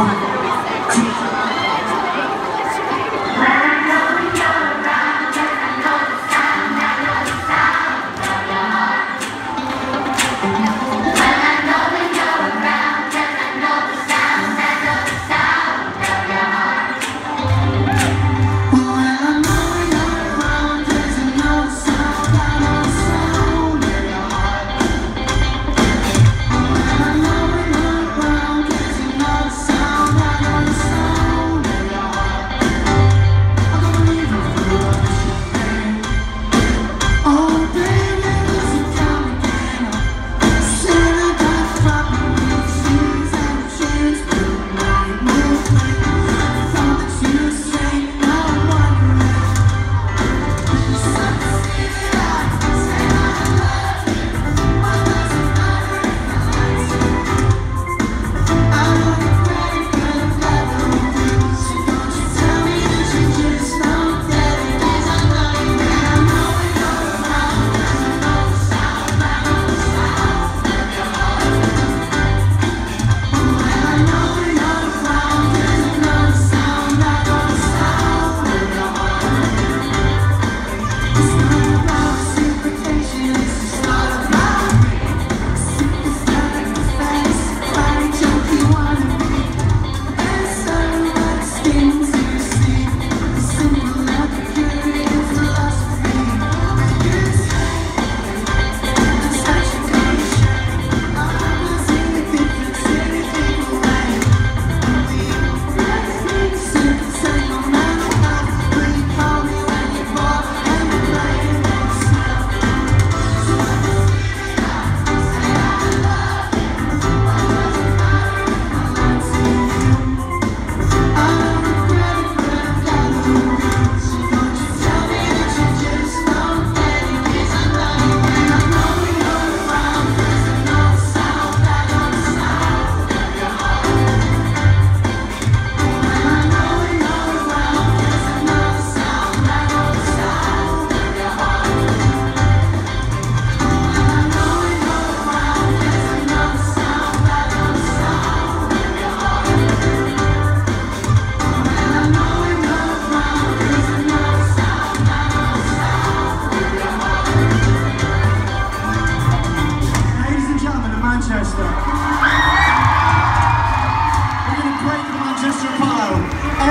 아,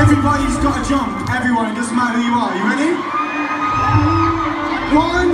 Everybody's got to jump. Everyone, it doesn't matter who you are. You ready? One,